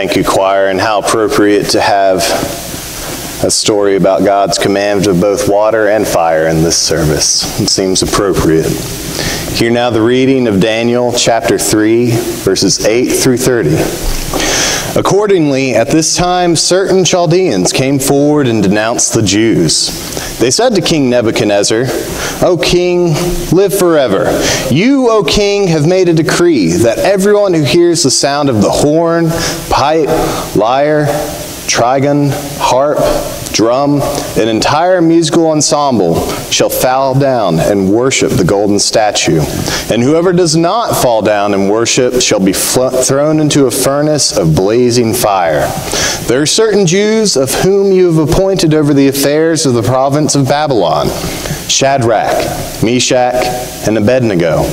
thank you, choir, and how appropriate to have a story about God's command of both water and fire in this service. It seems appropriate. Hear now the reading of Daniel chapter 3, verses 8 through 30. Accordingly, at this time, certain Chaldeans came forward and denounced the Jews. They said to King Nebuchadnezzar, O king, live forever. You, O king, have made a decree that everyone who hears the sound of the horn, pipe, lyre, trigon, harp, drum, an entire musical ensemble shall fall down and worship the golden statue. And whoever does not fall down and worship shall be thrown into a furnace of blazing fire. There are certain Jews of whom you have appointed over the affairs of the province of Babylon Shadrach, Meshach, and Abednego.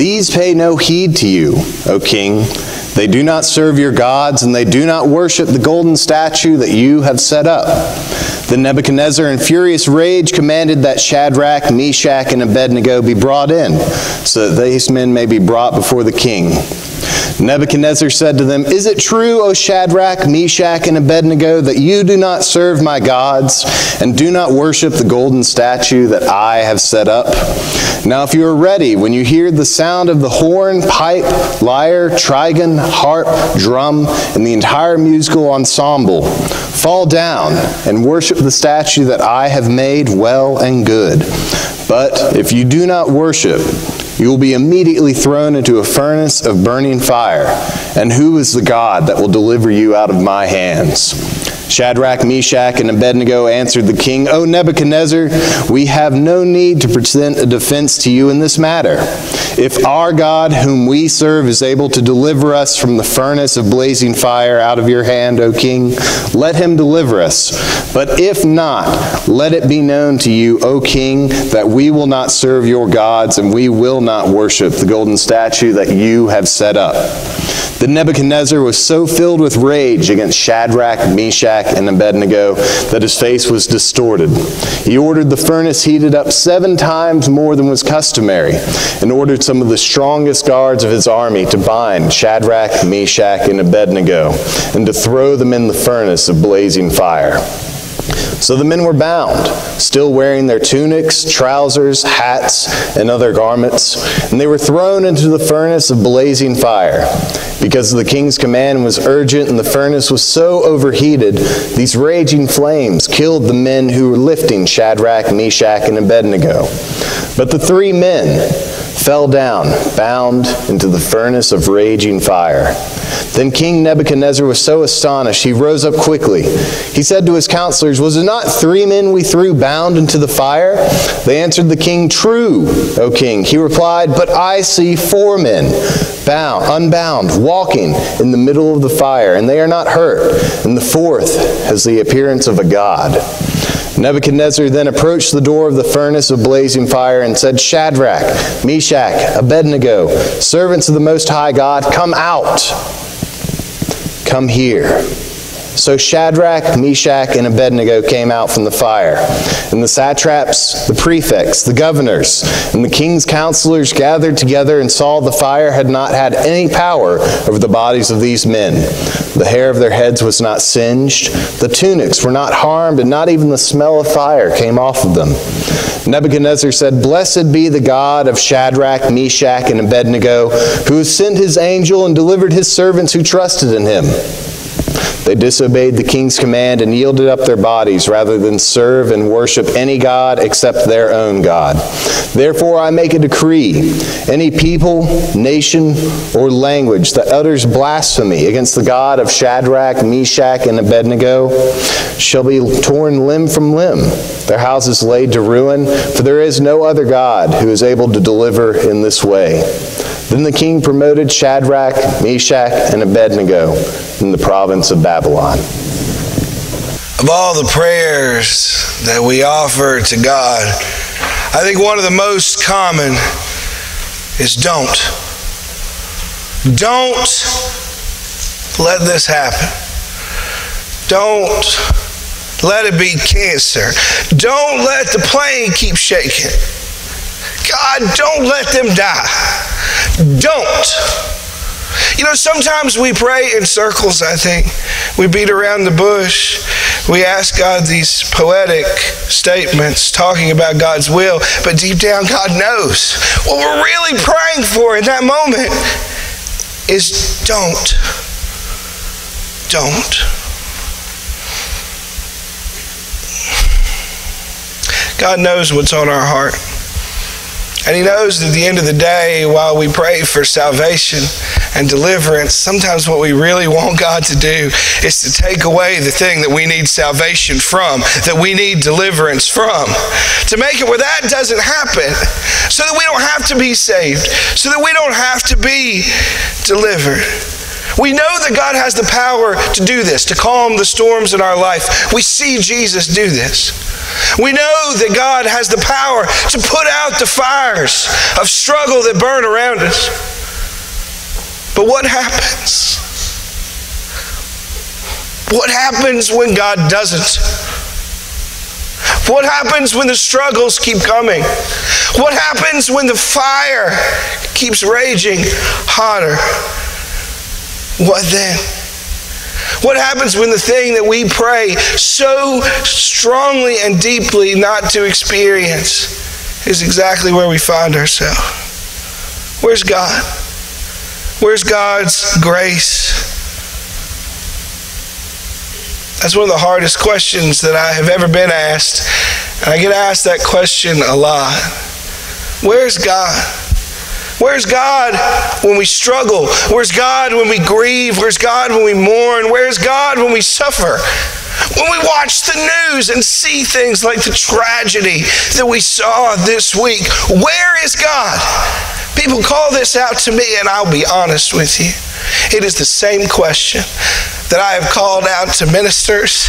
These pay no heed to you, O king they do not serve your gods, and they do not worship the golden statue that you have set up. Then Nebuchadnezzar, in furious rage, commanded that Shadrach, Meshach, and Abednego be brought in, so that these men may be brought before the king. Nebuchadnezzar said to them, Is it true, O Shadrach, Meshach, and Abednego, that you do not serve my gods and do not worship the golden statue that I have set up? Now, if you are ready, when you hear the sound of the horn, pipe, lyre, trigon, harp, drum, and the entire musical ensemble, fall down and worship the statue that I have made well and good. But if you do not worship, you will be immediately thrown into a furnace of burning fire. And who is the God that will deliver you out of my hands? Shadrach, Meshach, and Abednego answered the king, O Nebuchadnezzar, we have no need to present a defense to you in this matter. If our God, whom we serve, is able to deliver us from the furnace of blazing fire out of your hand, O king, let him deliver us. But if not, let it be known to you, O king, that we will not serve your gods and we will not worship the golden statue that you have set up. Then Nebuchadnezzar was so filled with rage against Shadrach, Meshach, and Abednego that his face was distorted. He ordered the furnace heated up seven times more than was customary, and ordered some of the strongest guards of his army to bind Shadrach, Meshach, and Abednego, and to throw them in the furnace of blazing fire. So the men were bound, still wearing their tunics, trousers, hats, and other garments, and they were thrown into the furnace of blazing fire. Because the king's command was urgent and the furnace was so overheated, these raging flames killed the men who were lifting Shadrach, Meshach, and Abednego. But the three men fell down, bound into the furnace of raging fire. Then King Nebuchadnezzar was so astonished, he rose up quickly. He said to his counselors, Was it not three men we threw bound into the fire? They answered the king, True, O king. He replied, But I see four men, bound, unbound, walking in the middle of the fire, and they are not hurt, and the fourth has the appearance of a god. Nebuchadnezzar then approached the door of the furnace of blazing fire and said, Shadrach, Meshach, Abednego, servants of the Most High God, come out. Come here. So Shadrach, Meshach, and Abednego came out from the fire. And the satraps, the prefects, the governors, and the king's counselors gathered together and saw the fire had not had any power over the bodies of these men. The hair of their heads was not singed, the tunics were not harmed, and not even the smell of fire came off of them. Nebuchadnezzar said, Blessed be the God of Shadrach, Meshach, and Abednego, who sent his angel and delivered his servants who trusted in him. They disobeyed the king's command and yielded up their bodies rather than serve and worship any god except their own God. Therefore, I make a decree any people, nation, or language that utters blasphemy against the God of Shadrach, Meshach, and Abednego shall be torn limb from limb, their houses laid to ruin, for there is no other God who is able to deliver in this way. Then the king promoted Shadrach, Meshach, and Abednego in the province of Babylon. Of all the prayers that we offer to God, I think one of the most common is don't. Don't let this happen. Don't let it be cancer. Don't let the plane keep shaking. God, don't let them die. Don't. You know, sometimes we pray in circles, I think. We beat around the bush. We ask God these poetic statements talking about God's will, but deep down, God knows. What we're really praying for in that moment is don't. Don't. God knows what's on our heart. And He knows at the end of the day, while we pray for salvation and deliverance, sometimes what we really want God to do is to take away the thing that we need salvation from, that we need deliverance from. To make it where that doesn't happen, so that we don't have to be saved, so that we don't have to be delivered. We know that God has the power to do this, to calm the storms in our life. We see Jesus do this. We know that God has the power to put out the fires of struggle that burn around us. But what happens? What happens when God doesn't? What happens when the struggles keep coming? What happens when the fire keeps raging hotter? What then? What happens when the thing that we pray so strongly and deeply not to experience is exactly where we find ourselves? Where's God? Where's God's grace? That's one of the hardest questions that I have ever been asked. And I get asked that question a lot. Where's God? Where's God when we struggle? Where's God when we grieve? Where's God when we mourn? Where's God when we suffer? When we watch the news and see things like the tragedy that we saw this week, where is God? People call this out to me, and I'll be honest with you. It is the same question that I have called out to ministers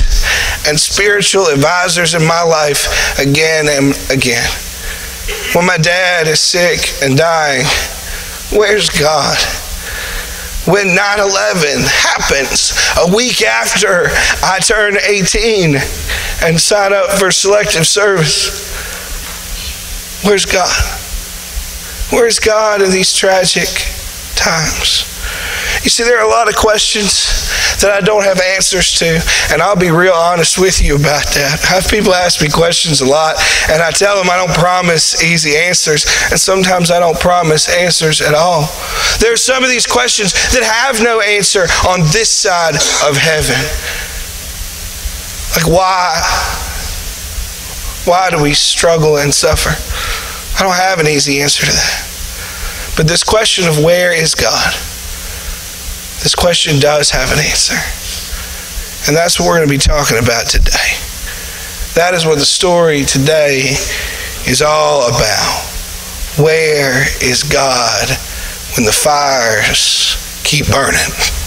and spiritual advisors in my life again and again. When my dad is sick and dying, where's God? When 9 11 happens a week after I turn 18 and sign up for selective service, where's God? Where's God in these tragic times? You see, there are a lot of questions that I don't have answers to, and I'll be real honest with you about that. I have people ask me questions a lot, and I tell them I don't promise easy answers, and sometimes I don't promise answers at all. There are some of these questions that have no answer on this side of heaven. Like, why? Why do we struggle and suffer? I don't have an easy answer to that. But this question of where is God? This question does have an answer. And that's what we're going to be talking about today. That is what the story today is all about. Where is God when the fires keep burning?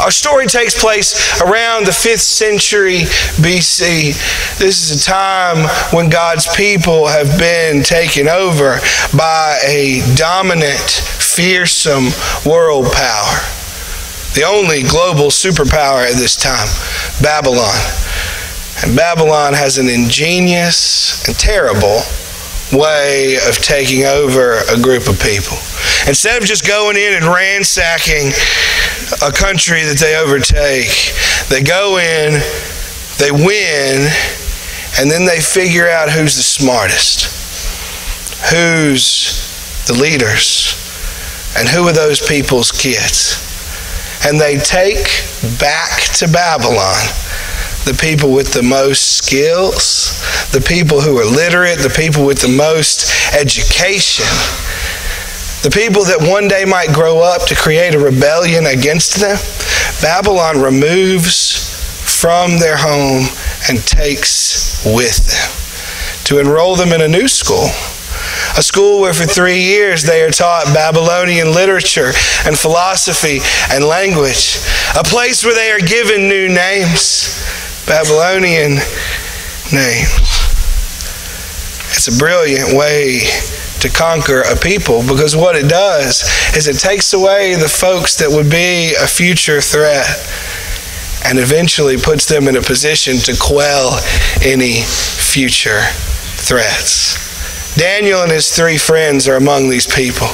Our story takes place around the 5th century BC. This is a time when God's people have been taken over by a dominant fearsome world power, the only global superpower at this time, Babylon. And Babylon has an ingenious and terrible way of taking over a group of people. Instead of just going in and ransacking a country that they overtake, they go in, they win, and then they figure out who's the smartest, who's the leaders, and who are those people's kids? And they take back to Babylon the people with the most skills, the people who are literate, the people with the most education, the people that one day might grow up to create a rebellion against them. Babylon removes from their home and takes with them to enroll them in a new school a school where for three years they are taught Babylonian literature and philosophy and language, a place where they are given new names, Babylonian names. It's a brilliant way to conquer a people because what it does is it takes away the folks that would be a future threat and eventually puts them in a position to quell any future threats. Daniel and his three friends are among these people.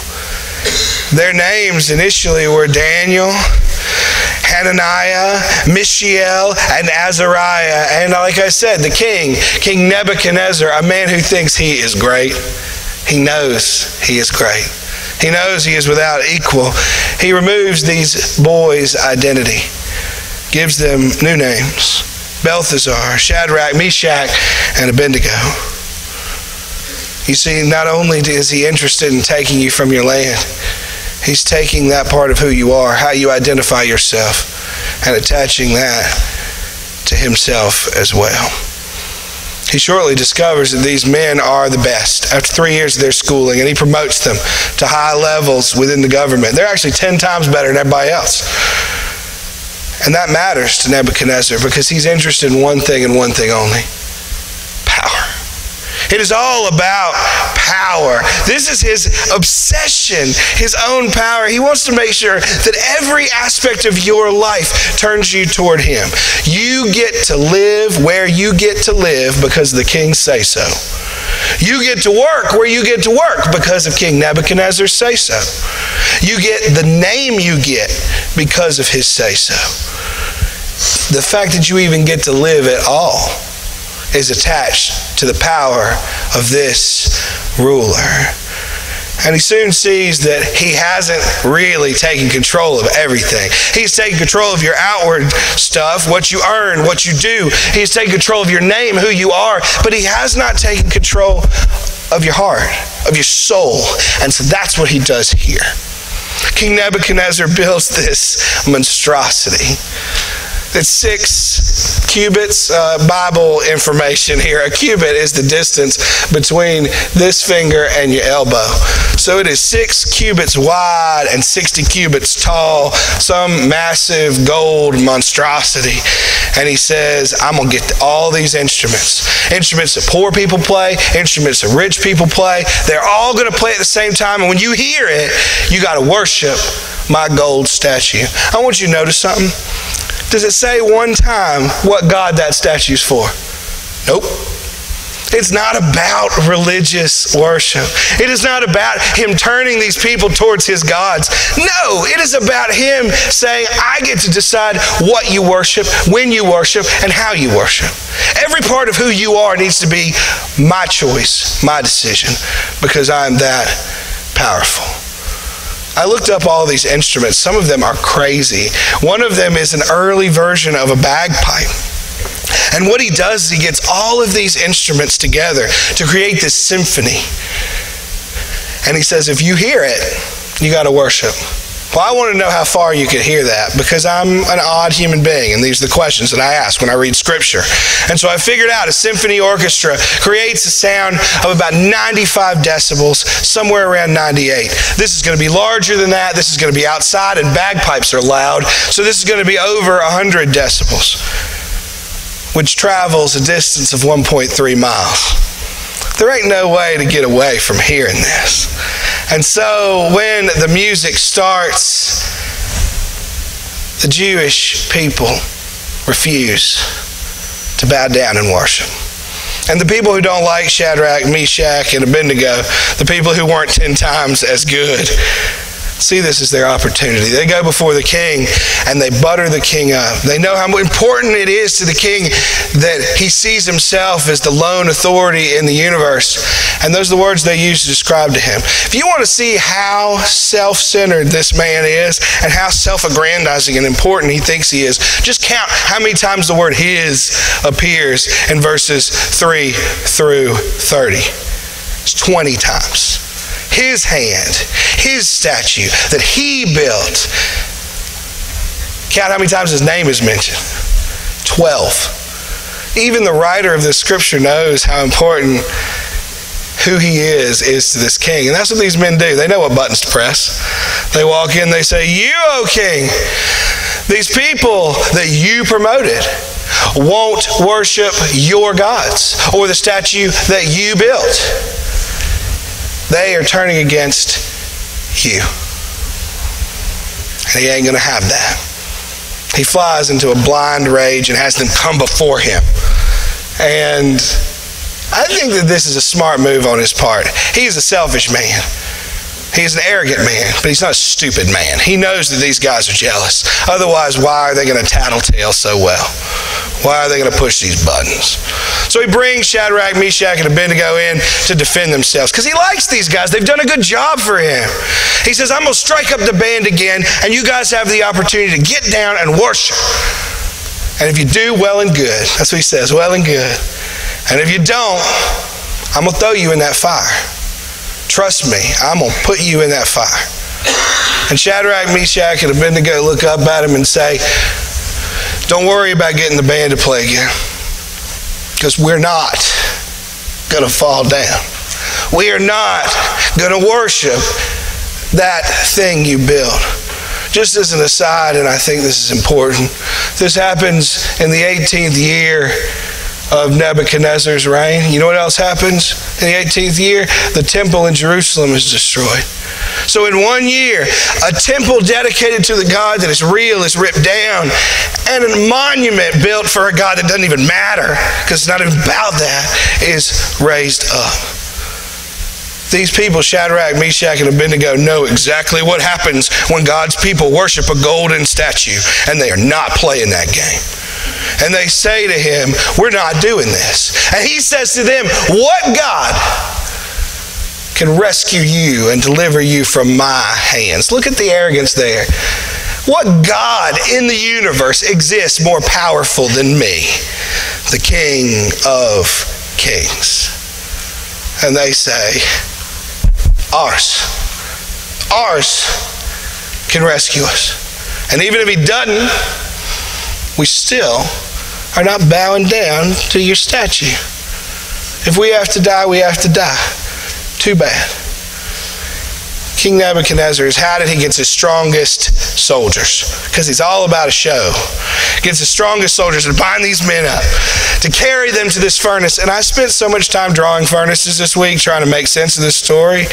Their names initially were Daniel, Hananiah, Mishael, and Azariah. And like I said, the king, King Nebuchadnezzar, a man who thinks he is great. He knows he is great. He knows he is without equal. He removes these boys' identity, gives them new names Belteshazzar, Shadrach, Meshach, and Abednego. You see, not only is he interested in taking you from your land, he's taking that part of who you are, how you identify yourself, and attaching that to himself as well. He shortly discovers that these men are the best after three years of their schooling, and he promotes them to high levels within the government. They're actually 10 times better than everybody else. And that matters to Nebuchadnezzar because he's interested in one thing and one thing only. It is all about power. This is his obsession, his own power. He wants to make sure that every aspect of your life turns you toward him. You get to live where you get to live because the king say so. You get to work where you get to work because of King Nebuchadnezzar's say so. You get the name you get because of his say so. The fact that you even get to live at all is attached to the power of this ruler. And he soon sees that he hasn't really taken control of everything. He's taken control of your outward stuff, what you earn, what you do. He's taken control of your name, who you are, but he has not taken control of your heart, of your soul. And so that's what he does here. King Nebuchadnezzar builds this monstrosity. It's six cubits. Uh, Bible information here. A cubit is the distance between this finger and your elbow. So it is six cubits wide and 60 cubits tall, some massive gold monstrosity. And he says, I'm going to get all these instruments. Instruments that poor people play, instruments that rich people play. They're all going to play at the same time. And when you hear it, you got to worship my gold statue. I want you to notice something. Does it say one time what God that statue's for? Nope. It's not about religious worship. It is not about him turning these people towards his gods. No, it is about him saying, I get to decide what you worship, when you worship, and how you worship. Every part of who you are needs to be my choice, my decision, because I'm that powerful. I looked up all these instruments. Some of them are crazy. One of them is an early version of a bagpipe. And what he does is he gets all of these instruments together to create this symphony. And he says, if you hear it, you got to worship. Well, I want to know how far you could hear that because I'm an odd human being, and these are the questions that I ask when I read Scripture. And so I figured out a symphony orchestra creates a sound of about 95 decibels, somewhere around 98. This is going to be larger than that. This is going to be outside, and bagpipes are loud. So this is going to be over 100 decibels, which travels a distance of 1.3 miles. There ain't no way to get away from hearing this. And so when the music starts, the Jewish people refuse to bow down and worship. And the people who don't like Shadrach, Meshach, and Abednego, the people who weren't 10 times as good, see this as their opportunity. They go before the king and they butter the king up. They know how important it is to the king that he sees himself as the lone authority in the universe. And those are the words they use to describe to him. If you want to see how self centered this man is and how self aggrandizing and important he thinks he is, just count how many times the word his appears in verses 3 through 30. It's 20 times his hand, his statue that he built. Count how many times his name is mentioned 12. Even the writer of this scripture knows how important who he is is to this king. And that's what these men do. They know what buttons to press. They walk in, they say, You, O king, these people that you promoted won't worship your gods or the statue that you built. They are turning against you. And he ain't going to have that. He flies into a blind rage and has them come before him. And I think that this is a smart move on his part. He's a selfish man. He's an arrogant man, but he's not a stupid man. He knows that these guys are jealous. Otherwise, why are they going to tattletale so well? Why are they going to push these buttons? So he brings Shadrach, Meshach, and Abednego in to defend themselves because he likes these guys. They've done a good job for him. He says, I'm going to strike up the band again, and you guys have the opportunity to get down and worship. And if you do, well and good. That's what he says, well and good. And if you don't, I'm going to throw you in that fire. Trust me, I'm going to put you in that fire. And Shadrach, Meshach, and Abednego look up at him and say, Don't worry about getting the band to play again. Because we're not going to fall down. We are not going to worship that thing you built. Just as an aside, and I think this is important, this happens in the 18th year of Nebuchadnezzar's reign. You know what else happens in the 18th year? The temple in Jerusalem is destroyed. So, in one year, a temple dedicated to the God that is real is ripped down, and a monument built for a God that doesn't even matter, because it's not even about that, is raised up. These people, Shadrach, Meshach, and Abednego, know exactly what happens when God's people worship a golden statue, and they are not playing that game. And they say to him, We're not doing this. And he says to them, What God can rescue you and deliver you from my hands? Look at the arrogance there. What God in the universe exists more powerful than me, the King of Kings? And they say, Ours. Ours can rescue us. And even if he doesn't, we still are not bowing down to your statue. If we have to die, we have to die. Too bad. King Nebuchadnezzar is how did he get his strongest soldiers? Because he's all about a show. Gets the strongest soldiers to bind these men up, to carry them to this furnace. And I spent so much time drawing furnaces this week trying to make sense of this story.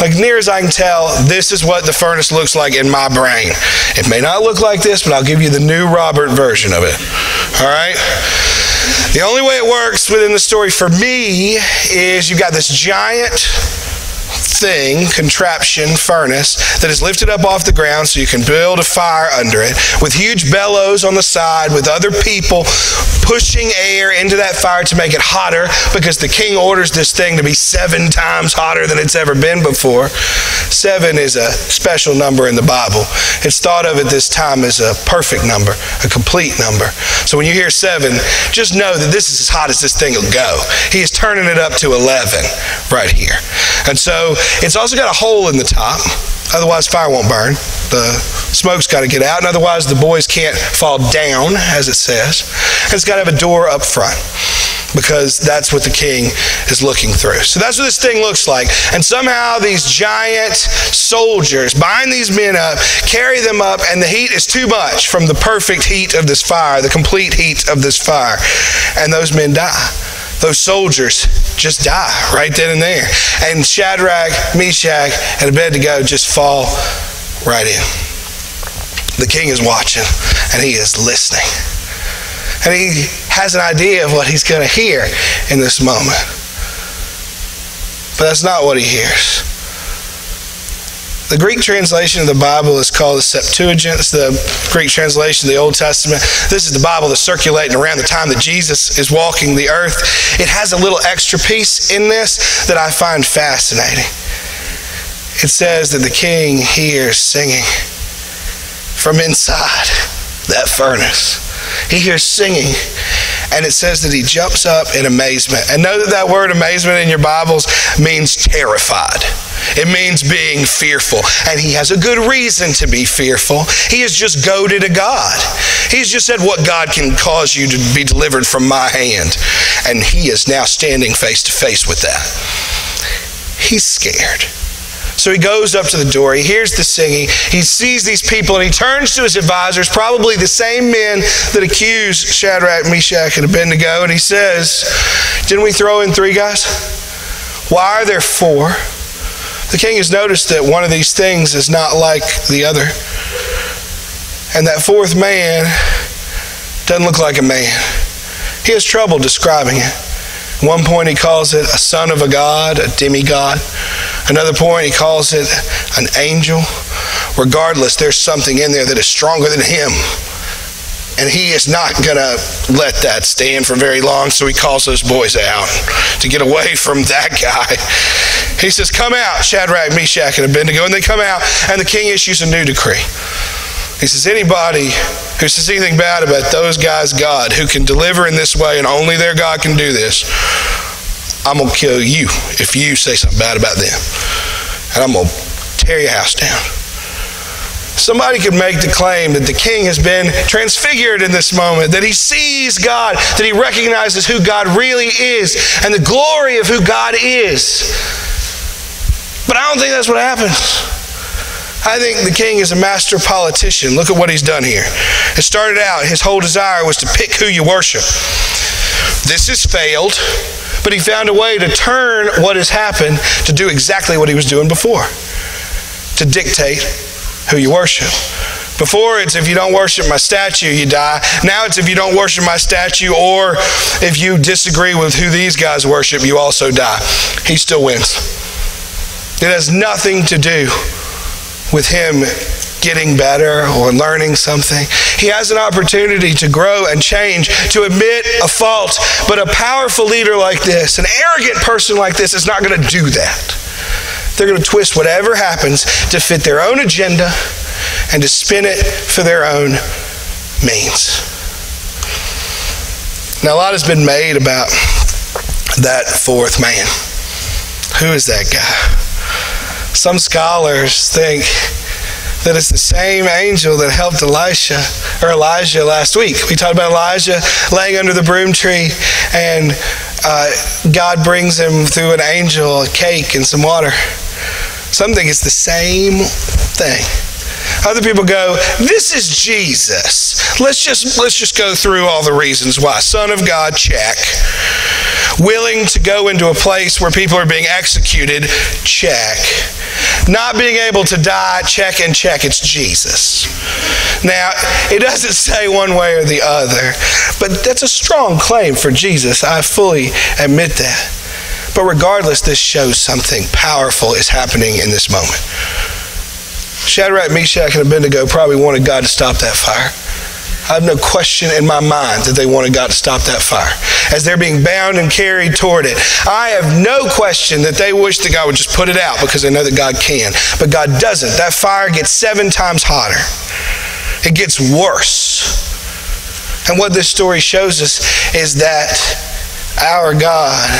Like near as I can tell, this is what the furnace looks like in my brain. It may not look like this, but I'll give you the new Robert version of it. All right? The only way it works within the story for me is you've got this giant thing, contraption, furnace that is lifted up off the ground so you can build a fire under it with huge bellows on the side with other people pushing air into that fire to make it hotter because the king orders this thing to be seven times hotter than it's ever been before. Seven is a special number in the Bible. It's thought of at this time as a perfect number, a complete number. So when you hear seven, just know that this is as hot as this thing will go. He is turning it up to 11 right here. And so it's also got a hole in the top. Otherwise, fire won't burn. The smoke's got to get out, and otherwise, the boys can't fall down, as it says. And it's got to have a door up front because that's what the king is looking through. So that's what this thing looks like. And somehow these giant soldiers bind these men up, carry them up, and the heat is too much from the perfect heat of this fire, the complete heat of this fire. And those men die. Those soldiers just die right then and there. And Shadrach, Meshach, and Abednego just fall right in. The king is watching and he is listening. And he has an idea of what he's going to hear in this moment. But that's not what he hears. The Greek translation of the Bible is called the Septuagint. It's the Greek translation of the Old Testament. This is the Bible that's circulating around the time that Jesus is walking the earth. It has a little extra piece in this that I find fascinating. It says that the king hears singing from inside that furnace. He hears singing, and it says that he jumps up in amazement. And know that that word amazement in your Bibles means terrified. It means being fearful. And he has a good reason to be fearful. He has just goaded a God. He's just said, What God can cause you to be delivered from my hand. And he is now standing face to face with that. He's scared. So he goes up to the door, he hears the singing, he sees these people, and he turns to his advisors, probably the same men that accused Shadrach, Meshach, and Abednego, and he says, Didn't we throw in three guys? Why are there four? The king has noticed that one of these things is not like the other. And that fourth man doesn't look like a man. He has trouble describing it. At one point, he calls it a son of a god, a demigod. Another point, he calls it an angel. Regardless, there's something in there that is stronger than him. And he is not going to let that stand for very long, so he calls those boys out to get away from that guy. He says, Come out, Shadrach, Meshach, and Abednego. And they come out, and the king issues a new decree. He says, Anybody who says anything bad about those guys' God who can deliver in this way, and only their God can do this, I'm going to kill you if you say something bad about them. And I'm going to tear your house down. Somebody could make the claim that the king has been transfigured in this moment, that he sees God, that he recognizes who God really is, and the glory of who God is. But I don't think that's what happens. I think the king is a master politician. Look at what he's done here. It started out, his whole desire was to pick who you worship. This has failed, but he found a way to turn what has happened to do exactly what he was doing before to dictate who you worship. Before it's if you don't worship my statue, you die. Now it's if you don't worship my statue or if you disagree with who these guys worship, you also die. He still wins. It has nothing to do with him getting better or learning something. He has an opportunity to grow and change, to admit a fault. But a powerful leader like this, an arrogant person like this, is not going to do that. They're going to twist whatever happens to fit their own agenda and to spin it for their own means. Now, a lot has been made about that fourth man. Who is that guy? Some scholars think that it's the same angel that helped Elisha or Elijah last week. We talked about Elijah laying under the broom tree and uh, God brings him through an angel a cake and some water. Some think it's the same thing. Other people go, this is Jesus. Let's just let's just go through all the reasons why. Son of God, check. Willing to go into a place where people are being executed, check. Not being able to die, check and check. It's Jesus. Now, it doesn't say one way or the other, but that's a strong claim for Jesus. I fully admit that. But regardless, this shows something powerful is happening in this moment. Shadrach, Meshach, and Abednego probably wanted God to stop that fire. I have no question in my mind that they wanted God to stop that fire. As they're being bound and carried toward it, I have no question that they wish that God would just put it out because they know that God can. But God doesn't. That fire gets seven times hotter, it gets worse. And what this story shows us is that our God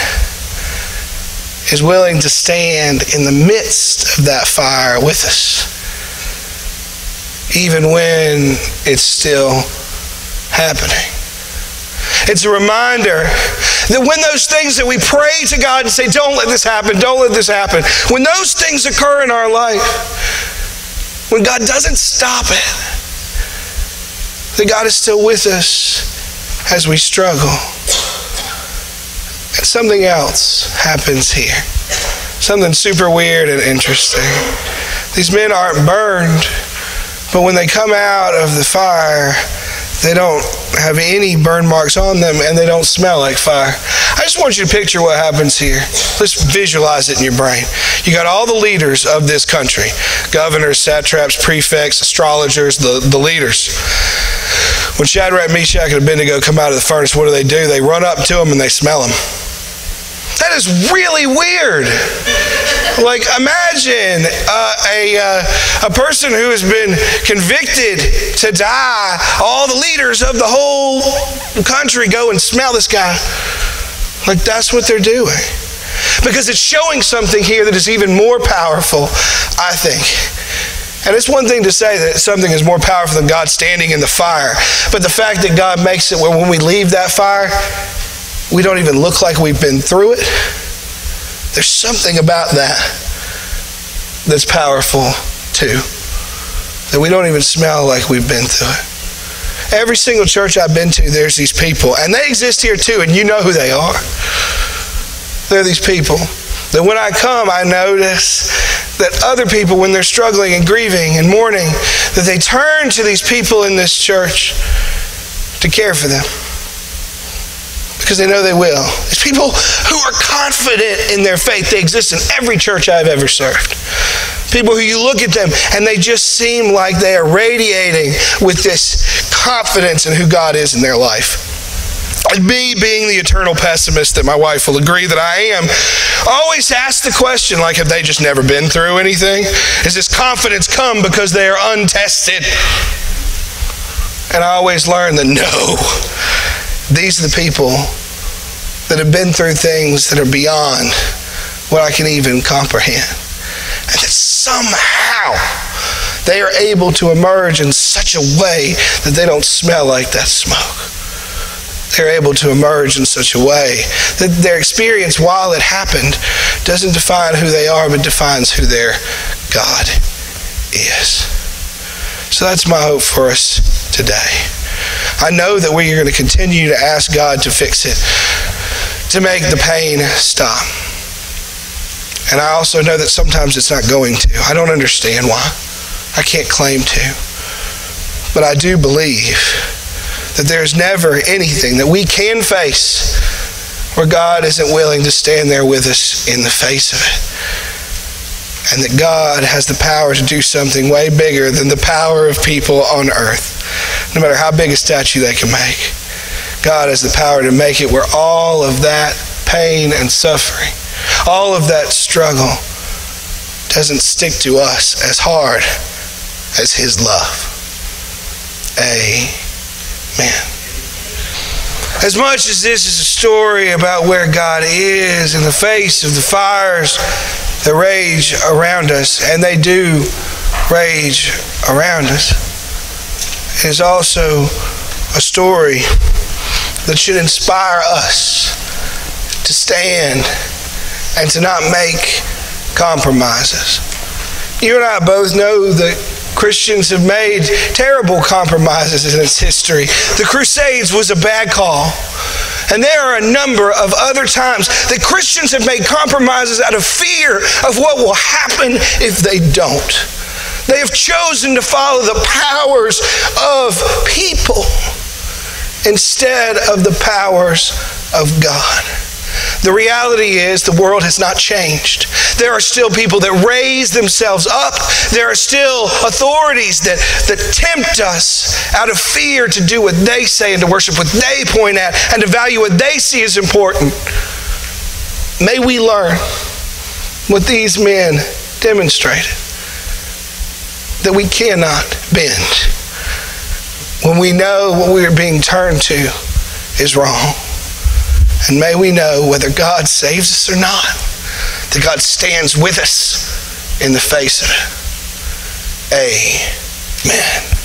is willing to stand in the midst of that fire with us, even when it's still happening. It's a reminder that when those things that we pray to God and say, Don't let this happen, don't let this happen, when those things occur in our life, when God doesn't stop it, that God is still with us as we struggle. And something else happens here. Something super weird and interesting. These men aren't burned, but when they come out of the fire, they don't have any burn marks on them and they don't smell like fire. I just want you to picture what happens here. Let's visualize it in your brain. You got all the leaders of this country governors, satraps, prefects, astrologers, the, the leaders. When Shadrach, Meshach, and Abednego come out of the furnace, what do they do? They run up to them and they smell them. That is really weird. Like, imagine uh, a, uh, a person who has been convicted to die. All the leaders of the whole country go and smell this guy. Like, that's what they're doing. Because it's showing something here that is even more powerful, I think. And it's one thing to say that something is more powerful than God standing in the fire. But the fact that God makes it where when we leave that fire, we don't even look like we've been through it. There's something about that that's powerful too. That we don't even smell like we've been through it. Every single church I've been to, there's these people, and they exist here too, and you know who they are. They're these people that when I come, I notice that other people, when they're struggling and grieving and mourning, that they turn to these people in this church to care for them because they know they will. It's people who are confident in their faith. They exist in every church I've ever served. People who you look at them and they just seem like they are radiating with this confidence in who God is in their life. Me being the eternal pessimist that my wife will agree that I am, always ask the question like, have they just never been through anything? Is this confidence come because they are untested? And I always learn that no, these are the people that have been through things that are beyond what I can even comprehend. And that somehow they are able to emerge in such a way that they don't smell like that smoke. They're able to emerge in such a way that their experience while it happened doesn't define who they are, but defines who their God is. So that's my hope for us today. I know that we're going to continue to ask God to fix it, to make the pain stop. And I also know that sometimes it's not going to. I don't understand why. I can't claim to. But I do believe that there's never anything that we can face where God isn't willing to stand there with us in the face of it and that God has the power to do something way bigger than the power of people on earth, no matter how big a statue they can make. God has the power to make it where all of that pain and suffering, all of that struggle, doesn't stick to us as hard as His love. Amen. As much as this is a story about where God is in the face of the fires that rage around us, and they do rage around us, is also a story that should inspire us to stand and to not make compromises. You and I both know that Christians have made terrible compromises in its history. The Crusades was a bad call. And there are a number of other times that Christians have made compromises out of fear of what will happen if they don't. They have chosen to follow the powers of people instead of the powers of God. The reality is the world has not changed. There are still people that raise themselves up. There are still authorities that, that tempt us out of fear to do what they say and to worship what they point at and to value what they see as important. May we learn what these men demonstrated that we cannot bend when we know what we are being turned to is wrong. And may we know whether God saves us or not, that God stands with us in the face of it. Amen.